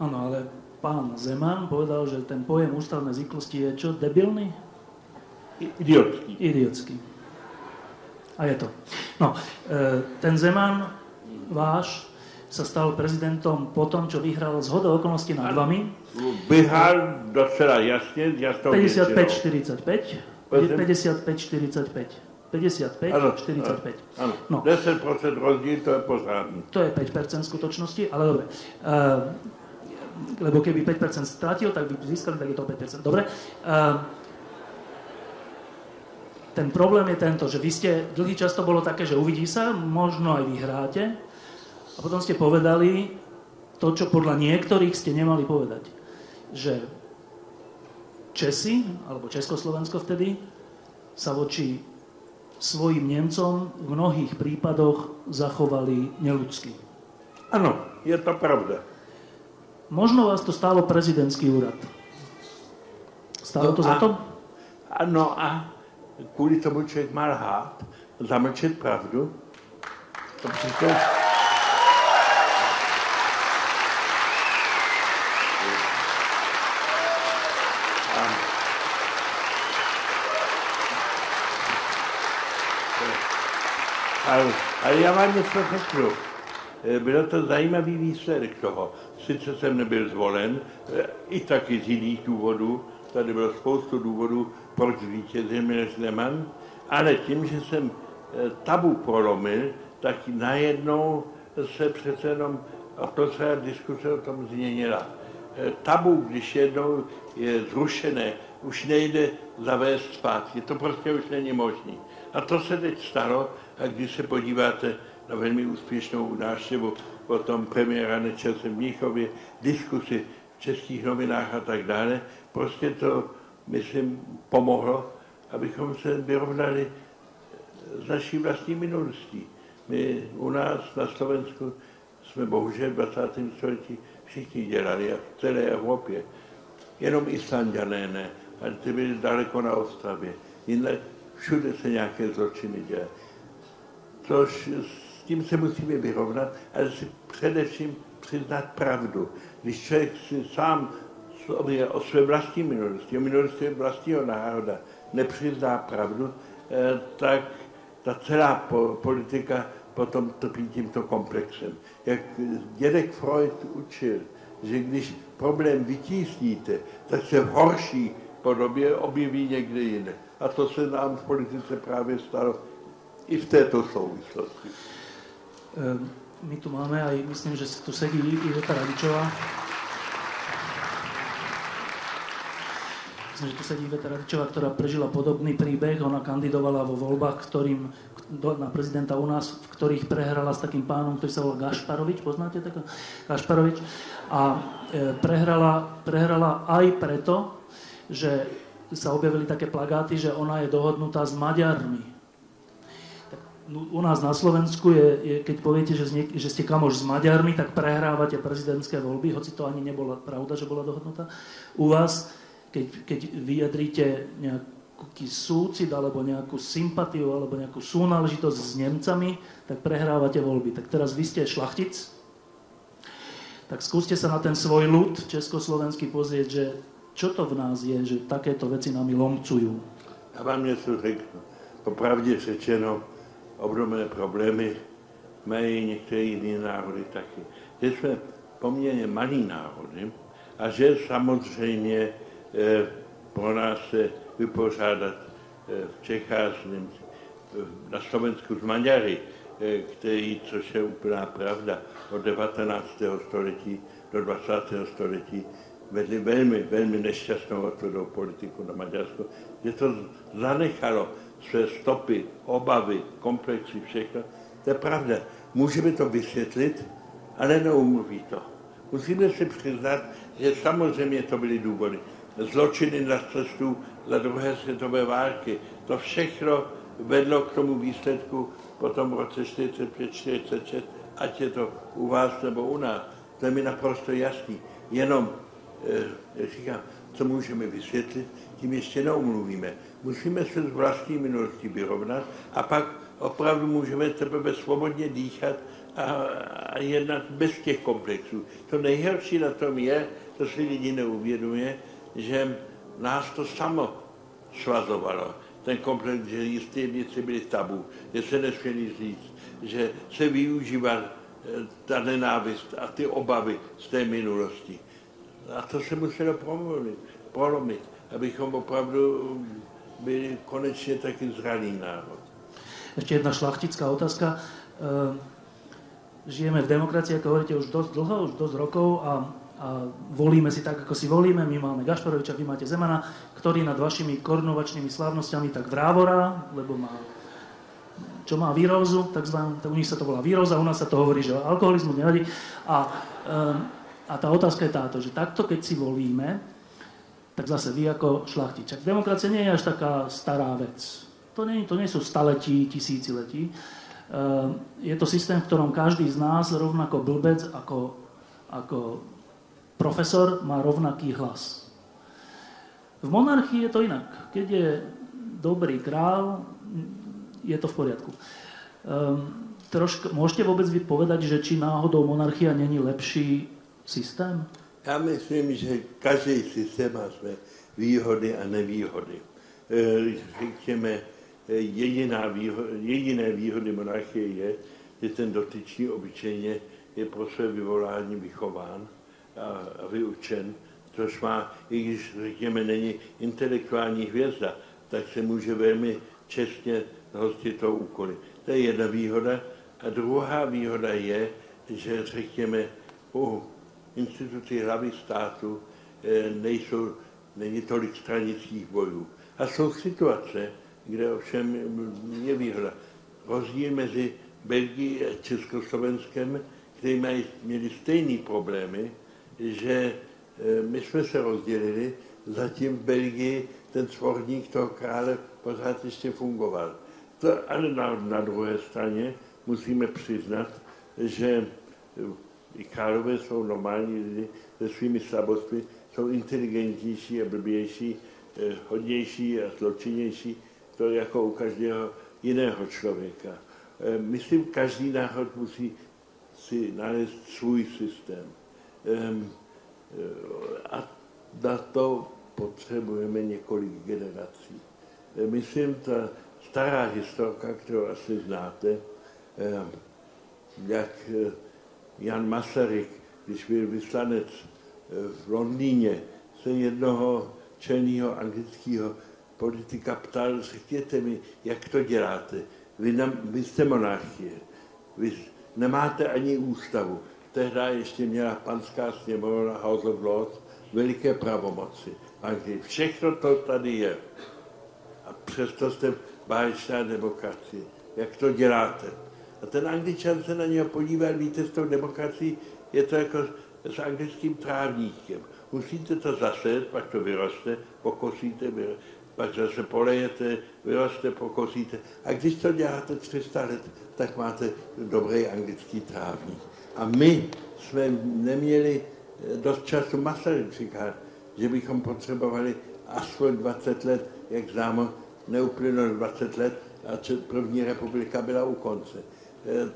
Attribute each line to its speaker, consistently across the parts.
Speaker 1: Áno, ale pán Zeman povedal, že ten pojem ústavnej zvyklosti je čo? Debilný?
Speaker 2: Idiotský.
Speaker 1: Idiotský. A je to. No, e, ten Zeman, váš, sa stal prezidentom po tom, čo vyhral z hodou okolností nad vami.
Speaker 2: Vyhrál docela jasně, to
Speaker 1: 55-45. 55-45. 55,
Speaker 2: Ano,
Speaker 1: 45.
Speaker 2: Ano,
Speaker 1: No.
Speaker 2: 10% rozdíl, to je pořádný.
Speaker 1: To je 5% v skutočnosti, ale dobre. Uh, lebo keby 5% stratil, tak by získali, tak je to 5%. Dobre. Uh, ten problém je tento, že vy ste, dlhý čas to bolo také, že uvidí sa, možno aj vyhráte, a potom ste povedali to, čo podľa niektorých ste nemali povedať. Že Česi, alebo Československo vtedy, sa voči svojim Nemcom v mnohých prípadoch zachovali neludsky.
Speaker 2: Ano, je to pravda.
Speaker 1: Možno vás to stálo prezidentský úrad. Stálo to za
Speaker 2: a-
Speaker 1: to?
Speaker 2: Ano a kvůli tomu člověk má lhát, zamlčet pravdu. To přece... Ale, ale já vám něco řeknu. Eh, Byl to zajímavý výsledek toho. Sice jsem nebyl zvolen, eh, i taky z jiných důvodů, tady bylo spoustu důvodů, proč zvítězil Miloš Zeman, ale tím, že jsem eh, tabu prolomil, tak najednou se přece jenom atmosféra diskuse o tom změnila. Tabu, když jednou je zrušené, už nejde zavést zpátky, to prostě už není možné. A to se teď stalo, a když se podíváte na velmi úspěšnou návštěvu potom premiéra Nečase Mnichově, diskusy v českých novinách a tak dále, prostě to, myslím, pomohlo, abychom se vyrovnali s naší vlastní minulostí. My u nás na Slovensku jsme bohužel v 20. století všichni dělali a v celé Evropě. Jenom Islandiané ne, ale ty byli daleko na Ostravě. Jinak všude se nějaké zločiny dělají. Což tím se musíme vyrovnat, ale si především přiznat pravdu. Když člověk si sám o své vlastní minulosti, o minulosti vlastního národa nepřizná pravdu, eh, tak ta celá po- politika potom trpí tímto komplexem. Jak dědek Freud učil, že když problém vytísníte, tak se v horší podobě objeví někde jinde. A to se nám v politice právě stalo i v této souvislosti.
Speaker 1: Ehm, My tu máme aj, myslím, že tu sedí Iveta Radičová. Myslím, že tu sedí Iveta Radičová, ktorá prežila podobný príbeh. Ona kandidovala vo voľbách, ktorým, na prezidenta u nás, v ktorých prehrala s takým pánom, ktorý sa volal Gašparovič, poznáte takého? Gašparovič. A e, prehrala, prehrala aj preto, že sa objavili také plagáty, že ona je dohodnutá s Maďarmi. No, u nás na Slovensku je, je keď poviete, že, niek- že ste kamoš s Maďarmi, tak prehrávate prezidentské voľby, hoci to ani nebola pravda, že bola dohodnutá. U vás, keď, keď vyjadríte nejaký súcit alebo nejakú sympatiu alebo nejakú súnáležitosť s Nemcami, tak prehrávate voľby. Tak teraz vy ste šlachtic, tak skúste sa na ten svoj ľud československý pozrieť, že čo to v nás je, že takéto veci nami lomcujú.
Speaker 2: Já vám něco řeknu. Popravdě řečeno, obdobné problémy mají některé jiné národy taky. Že jsme poměrně malý národy a že samozřejmě eh, pro nás se vypořádat eh, v Čechách s eh, na Slovensku s Maďary, eh, který, což je úplná pravda, od 19. století do 20. století vedli velmi, velmi nešťastnou tvrdou politiku na Maďarsku, že to zanechalo své stopy, obavy, komplexy, všechno. To je pravda. Můžeme to vysvětlit, ale neumluví to. Musíme si přiznat, že samozřejmě to byly důvody. Zločiny na cestu za druhé světové války. To všechno vedlo k tomu výsledku potom v roce 45-46, ať je to u vás nebo u nás. To je mi naprosto jasný. Jenom eh, říkám, co můžeme vysvětlit, tím ještě neumluvíme. Musíme se s vlastní minulostí vyrovnat a pak opravdu můžeme teprve svobodně dýchat a, a jednat bez těch komplexů. To nejhorší na tom je, to si lidi neuvědomuje, že nás to samo svazovalo. Ten komplex, že jisté věci byly tabu, že se nesměli říct, že se využívá eh, ta nenávist a ty obavy z té minulosti. A to se muselo promluvit, prolomit, abychom opravdu byli konečně taky zraný národ.
Speaker 1: Ještě jedna šlachtická otázka. Eh, žijeme v demokracii, ako hovoríte, už dosť dlho, už dosť rokov a, a volíme si tak, ako si volíme. My máme Gašparoviča, vy máte Zemana, ktorý nad vašimi korunovačnými slávnosťami tak vrávora, lebo má čo má výrozu, takzvaný, u nich sa to volá výroza, u nás sa to hovorí, že alkoholizmus nevadí. A, um, a tá otázka je táto, že takto keď si volíme, tak zase vy ako šlachtičak. Demokracia nie je až taká stará vec. To nie, to nie sú staletí, tisíciletí. Ehm, je to systém, v ktorom každý z nás, rovnako blbec ako, ako profesor, má rovnaký hlas. V monarchii je to inak. Keď je dobrý král, je to v poriadku. Um, troška, môžete vôbec vy povedať, že či náhodou monarchia není lepší systém?
Speaker 2: Já myslím, že každý systém má své výhody a nevýhody. E, řekněme, jediná výhoda, jediné výhody monarchie je, že ten dotyčný obyčejně je pro své vyvolání vychován a, vyučen, což má, i když řekněme není intelektuální hvězda, tak se může velmi čestně zhostit toho úkoly. To je jedna výhoda. A druhá výhoda je, že řekněme, u institucí hlavy státu eh, nejsou, není tolik stranických bojů. A jsou situace, kde ovšem je výhoda. Rozdíl mezi Belgií a Československem, které mají, měli stejné problémy, že e, my jsme se rozdělili, zatím v Belgii ten svorník toho krále pořád ještě fungoval. To, ale na, na druhé straně musíme přiznat, že i králové jsou normální lidi se svými slabostmi, jsou inteligentnější a blbější, e, hodnější a zločinnější to jako u každého jiného člověka. E, myslím, každý národ musí si nalézt svůj systém. E, a na to potřebujeme několik generací. Myslím, ta stará historka, kterou asi znáte, jak Jan Masaryk, když byl vyslanec v Londýně, se jednoho čelného anglického politika ptal, řekněte mi, jak to děláte. Vy, nám, vy jste monarchie, vy nemáte ani ústavu. Tehdy ještě měla panská sněmovna House of Lords veliké pravomoci. Anglii. Všechno to tady je. A přesto jste báječná demokracie. Jak to děláte? A ten angličan se na něho podíval, víte, s tou demokracií je to jako s anglickým trávníkem. Musíte to zaset, pak to vyroste, pokosíte, vyroste pak zase polejete, vyroste, pokosíte. A když to děláte 300 let, tak máte dobrý anglický trávník. A my jsme neměli dost času Masaryk říká, že bychom potřebovali aspoň 20 let, jak známo, neuplynulo 20 let a první republika byla u konce. E,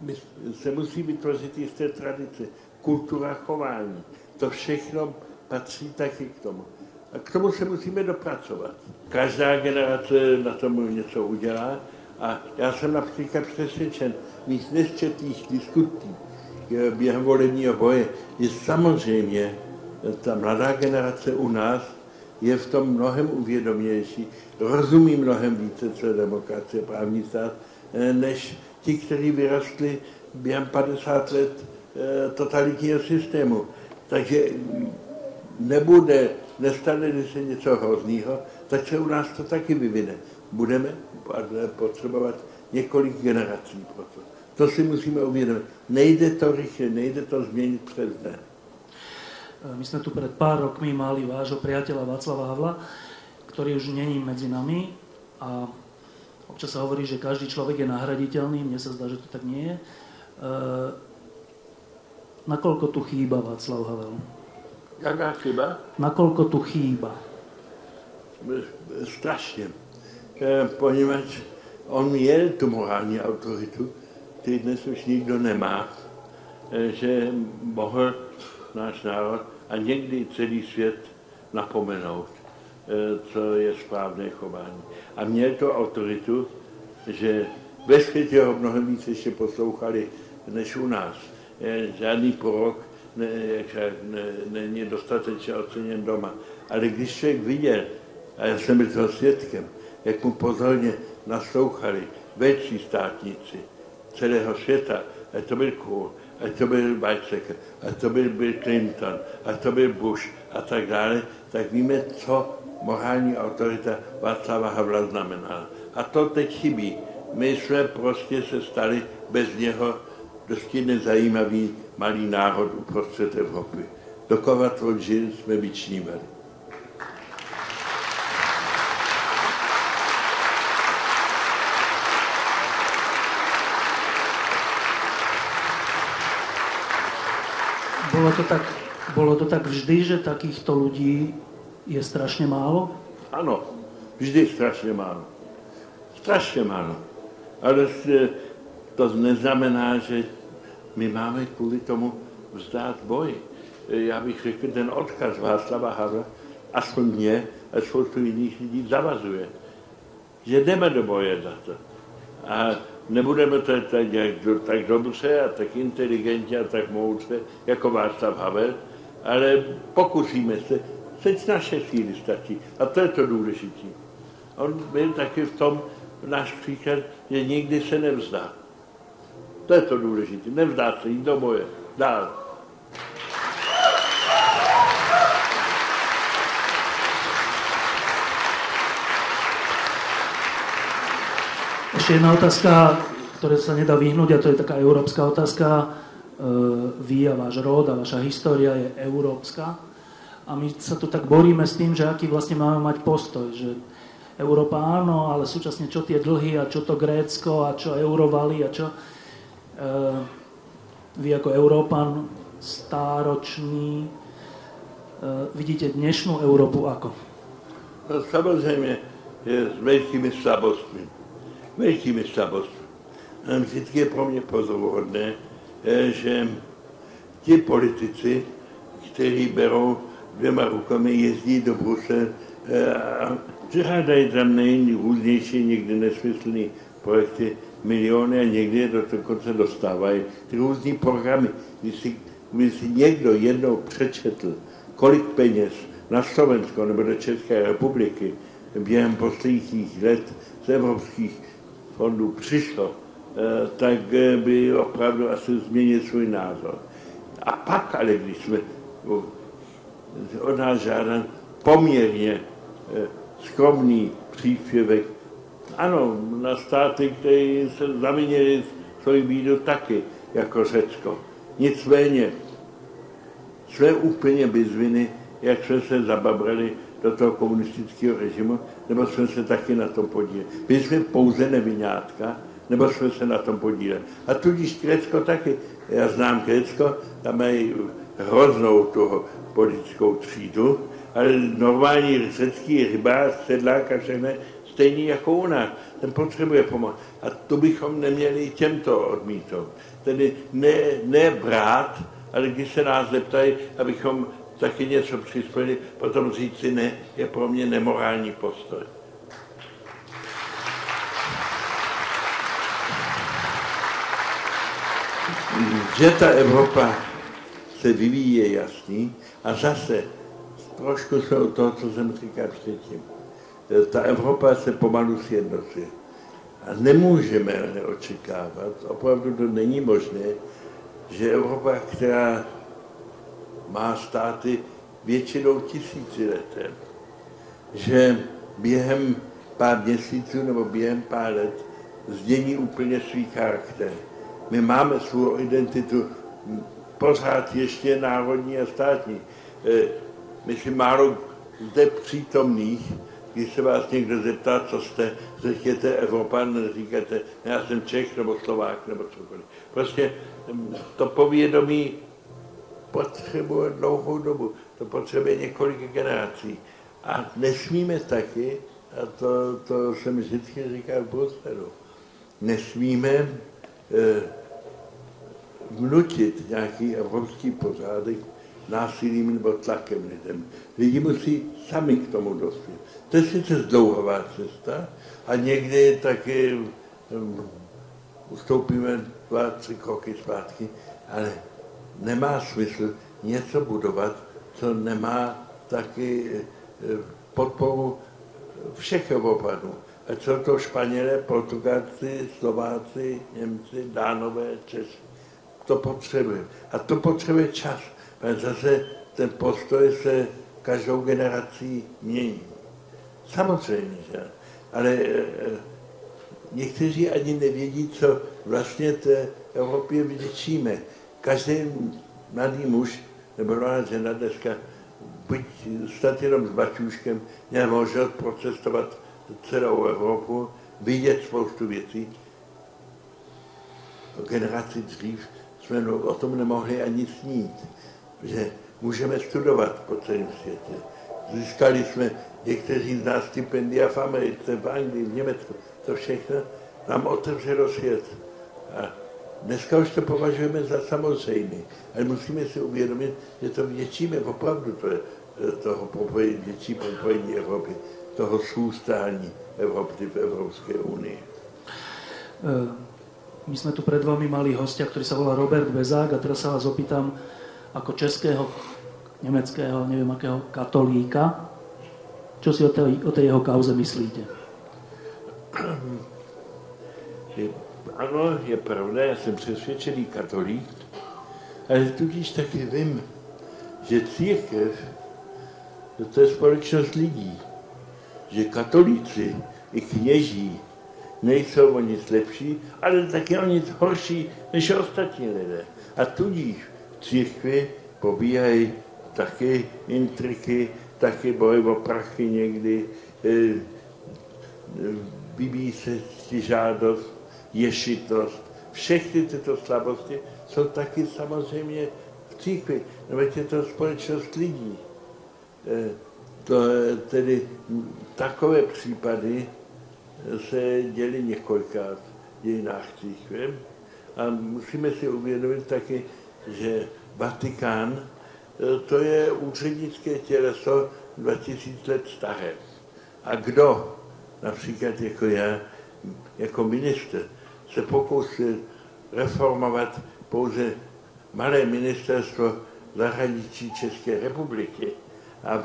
Speaker 2: my se musí vytvořit jisté tradice, kultura chování. To všechno patří taky k tomu. A k tomu se musíme dopracovat. Každá generace na tom něco udělá a já jsem například přesvědčen, mít nesčetných diskutí během volebního boje je samozřejmě ta mladá generace u nás je v tom mnohem uvědomější, rozumí mnohem více, co je demokracie, právní stát, než ti, kteří vyrostli během 50 let eh, totalitního systému. Takže nebude nestane se něco hrozného, tak se u nás to taky vyvine. Budeme potřebovat několik generací pro to. To si musíme uvědomit. Nejde to rychle, nejde to změnit přes den.
Speaker 1: My jsme tu před pár rokmi mali vášho priateľa Václava Havla, ktorý už není medzi nami a občas sa hovorí, že každý človek je nahraditeľný, mne sa zdá, že to tak nie je. E, nakoľko tu chýba Václav Havel?
Speaker 2: Jaká chyba?
Speaker 1: Nakolko tu chýba?
Speaker 2: Strašně. Eh, poněvadž on měl tu morální autoritu, který dnes už nikdo nemá, eh, že mohl náš národ a někdy celý svět napomenout, co je správné chování. A měl to autoritu, že ve světě ho mnohem víc ještě poslouchali než u nás. Žádný prorok ne, ne, není dostatečně oceněn doma. Ale když člověk viděl, a já jsem byl toho svědkem, jak mu pozorně naslouchali větší státníci celého světa, a to byl Kohl, a to byl Weizsäcker, a to byl Bill Clinton, a to byl Bush a tak dále, tak víme, co morální autorita Václava Havla znamenala. A to teď chybí. My jsme prostě se stali bez něho dosti nezajímavý malý národ uprostřed Evropy. Dokovat od žil jsme vyčnívali.
Speaker 1: Bolo to, tak, bolo to tak vždy, že takýchto ľudí je strašne málo?
Speaker 2: Ano, vždy strašně málo. Strašně málo. Ale to neznamená, že my máme kvůli tomu vzdát boj. Já bych řekl, ten odkaz Václava Havla, aspoň mě a spoustu jiných lidí zavazuje, že jdeme do boje za to. A nebudeme to tak, tak dobře a tak inteligentně a tak moudře, jako Václav Havel, ale pokusíme se, teď naše síly stačí. A to je to důležité. On byl taky v tom náš příklad, že nikdy se nevzdá. To je to důležité. Nevzdát se, jít do boje. Dál.
Speaker 1: Ešte jedna otázka, ktoré sa nedá vyhnúť, a to je taká európska otázka. E, vy a váš rod a vaša história je európska. A my sa tu tak boríme s tým, že aký vlastne máme mať postoj. Že Európa áno, ale súčasne čo tie dlhy a čo to Grécko a čo eurovaly a čo... Eh, vy ako Európan stáročný eh, vidíte dnešnú Európu ako?
Speaker 2: No, samozřejmě je s veľkými slabostmi. Veľkými slabostmi. Vždycky je pro mě pozoruhodné, eh, že ti politici, kteří berou dvěma rukami, jezdí do Brusel a žádají tam nejrůznější, někdy nesmyslný projekty, miliony a někdy do dokonce dostávají ty různý programy. Když si, když si někdo jednou přečetl, kolik peněz na Slovensko nebo do České republiky během posledních let z evropských fondů přišlo, eh, tak eh, by opravdu asi změnil svůj názor. A pak ale, když jsme od nás žádán poměrně eh, skromný příspěvek ano, na státy, které se zavinili svoji bídu taky, jako Řecko. Nicméně jsme úplně bez viny, jak jsme se zababrali do toho komunistického režimu, nebo jsme se taky na tom podíleli. My jsme pouze nevinátka, nebo jsme se na tom podíleli. A tudíž Řecko taky. Já znám Řecko, tam mají hroznou toho politickou třídu, ale normální řecký rybář, sedlák a všechno stejný jako u nás. Ten potřebuje pomoc. A to bychom neměli těmto odmítat. Tedy ne, ne brát, ale když se nás zeptají, abychom taky něco přispěli, potom říci ne, je pro mě nemorální postoj. Že ta Evropa se vyvíjí, je jasný. A zase trošku se o toho, co jsem říkal předtím ta Evropa se pomalu sjednocuje. A nemůžeme neočekávat, opravdu to není možné, že Evropa, která má státy většinou tisícileté, že během pár měsíců nebo během pár let změní úplně svý charakter. My máme svou identitu pořád ještě národní a státní. E, myslím, málo zde přítomných když se vás někdo zeptá, co jste, řekněte Evropan, říkáte, já jsem Čech nebo Slovák nebo cokoliv. Prostě to povědomí potřebuje dlouhou dobu, to potřebuje několik generací. A nesmíme taky, a to, to jsem vždycky říkal v Bruselu, nesmíme vnutit nějaký evropský pořádek násilím nebo tlakem lidem. Lidi musí sami k tomu dospět. To je sice zdlouhavá cesta a někdy taky um, ustoupíme dva, tři kroky zpátky, ale nemá smysl něco budovat, co nemá taky eh, podporu všech Evropanů. Ať jsou to Španělé, Portugalci, Slováci, Němci, Dánové, Češi. To potřebuje. A to potřebuje čas. Zase ten postoj se každou generací mění. Samozřejmě, že? Ale e, někteří ani nevědí, co vlastně té Evropě vděčíme. Každý mladý muž nebo mladá žena dneska buď stát jenom s bačůškem, měl možnost procestovat celou Evropu, vidět spoustu věcí. Generaci dřív jsme o tom nemohli ani snít, že můžeme studovat po celém světě. Získali jsme někteří z nás stipendia v Americe, v Anglii, v Německu. To všechno nám otevřelo svět. A dneska už to považujeme za samozřejmé, ale musíme si uvědomit, že to vděčíme opravdu to je, toho propojení, větší propojení Evropy, toho sústání Evropy v Evropské unii.
Speaker 1: Uh my sme tu pred vami mali hostia, ktorý sa volá Robert Bezák a teraz sa vás opýtam ako českého, nemeckého, neviem akého katolíka, čo si o tej, o jeho kauze myslíte?
Speaker 2: Je, ano, je pravda, já jsem přesvědčený katolík, ale tudíž taky vím, že církev to je společnost lidí, že katolíci i kněží nejsou o nic lepší, ale taky o nic horší než ostatní lidé. A tudíž církvy pobíhají taky intriky, taky boj o prachy někdy, e, vybíjí se žádost, ješitost. Všechny tyto slabosti jsou taky samozřejmě v církvi, nebo je to společnost lidí. E, to, tedy takové případy se děli několikrát v dějinách církve. A musíme si uvědomit taky, že Vatikán e, to je úřednické těleso 2000 let staré. A kdo, například jako já, jako minister, se pokusil reformovat pouze malé ministerstvo zahraničí České republiky a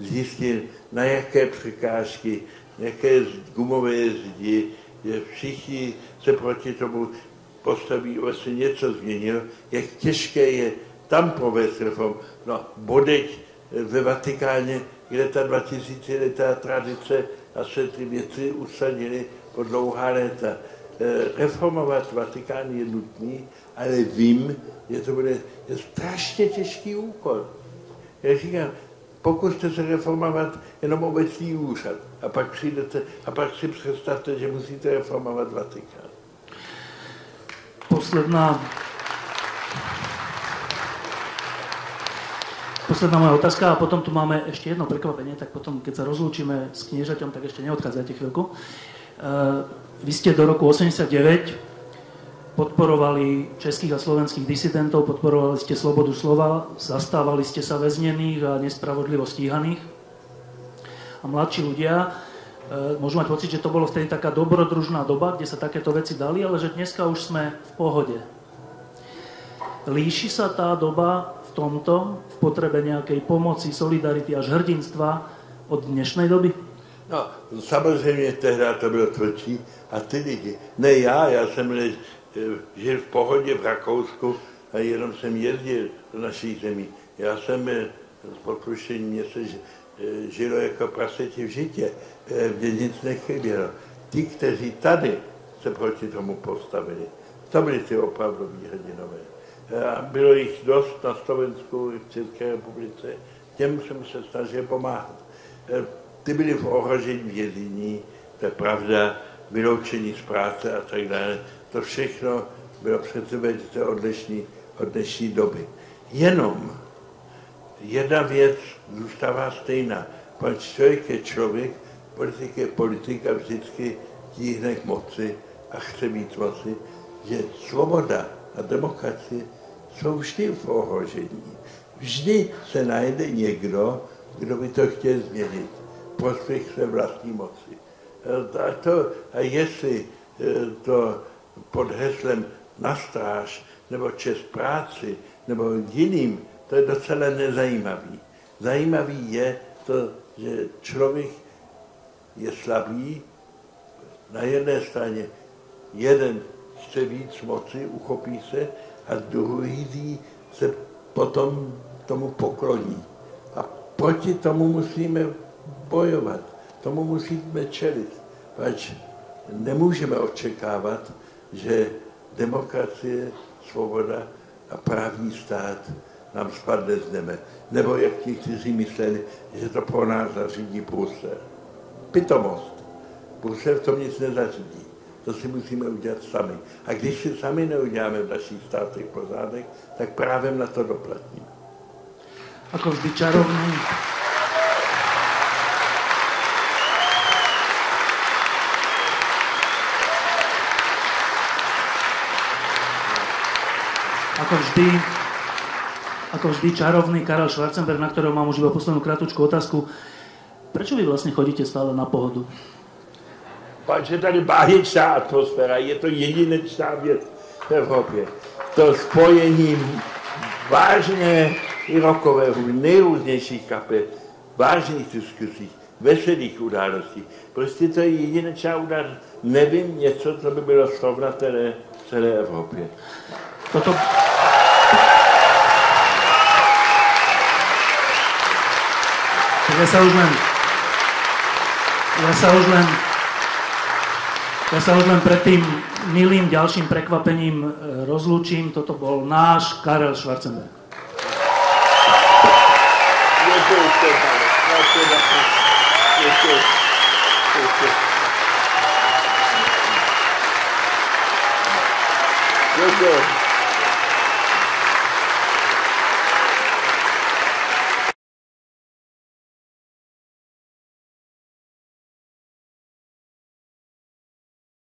Speaker 2: zjistil, na jaké překážky nějaké gumové zdi, že všichni se proti tomu postaví, vlastně něco změnil, jak těžké je tam provést reform. No, bodeď ve Vatikáně, kde ta 2000 letá tradice a se ty věci usadily po dlouhá léta. E, reformovat Vatikán je nutný, ale vím, že to bude je strašně těžký úkol. Já říkám, pokuste se reformovat jenom obecní úřad a pak přijdete a pak si představte, že musíte reformovat Vatikán.
Speaker 1: Posledná Posledná moja otázka a potom tu máme ešte jedno prekvapenie, tak potom, keď sa rozlúčime s kniežaťom, tak ešte neodchádzajte chvíľku. Uh, vy ste do roku 89 podporovali českých a slovenských disidentov, podporovali ste slobodu slova, zastávali ste sa väznených a nespravodlivo stíhaných. A mladší ľudia e, môžu mať pocit, že to bolo vtedy taká dobrodružná doba, kde sa takéto veci dali, ale že dneska už sme v pohode. Líši sa tá doba v tomto, v potrebe nejakej pomoci, solidarity až hrdinstva od dnešnej doby?
Speaker 2: No, samozřejmě tehdy to bylo tvrdší a ty lidi. Ne já, já jsem žil v pohodě v Rakousku a jenom jsem jezdil do naší zemí. Já jsem eh, s podprušením mě se eh, žilo jako praseti v žitě, kde nic nechybělo. Ti, kteří tady se proti tomu postavili, to byli ty opravdu hrdinové. Bylo jich dost na Slovensku i v České republice, těm jsem se snažil pomáhat. Ty byli v ohrožení vězení, to je pravda, vyloučení z práce a tak dále to všechno bylo předvedete od dnešní, od dnešní doby. Jenom jedna věc zůstává stejná. Pan člověk je člověk, politik je politik a vždycky tíhne k moci a chce mít moci. že svoboda a demokracie jsou vždy v ohrožení. Vždy se najde někdo, kdo by to chtěl změnit. Prospěch své vlastní moci. A, to, a jestli e, to pod heslem nastráž nebo čes práci nebo jiným, to je docela nezajímavý. Zajímavý je to, že člověk je slabý, na jedné straně jeden chce víc moci, uchopí se, a druhý se potom tomu pokloní. A proti tomu musíme bojovat, tomu musíme čelit, pač nemůžeme očekávat, že demokracie, svoboda a právní stát nám spadne z nebe. Nebo jak ti, kteří mysleli, že to pro nás zařídí Brusel. Pitomost. Brusel v tom nic nezařídí. To si musíme udělat sami. A když si sami neuděláme v našich státech pořádek, tak právě na to doplatíme.
Speaker 1: Ako vždy čarovný. Ako vždy, ako vždy čarovný Karel Schwarzenberg, na ktorého mám už iba poslednú krátku otázku. Prečo vy vlastne chodíte stále na pohodu?
Speaker 2: Je tady báječná atmosféra, je to jedinečná věc v Evropě. To spojení vážně i rokové hudby, nejrůznějších kapel, vážných diskusí, veselých událostí. Prostě to je jedinečná událost. Nevím něco, co by bylo srovnatelné v celé Evropě. Toto...
Speaker 1: Ja sa už len, ja sa už len ja sa už len pred tým milým ďalším prekvapením e, rozlúčim. Toto bol náš Karel Schwarzenberg.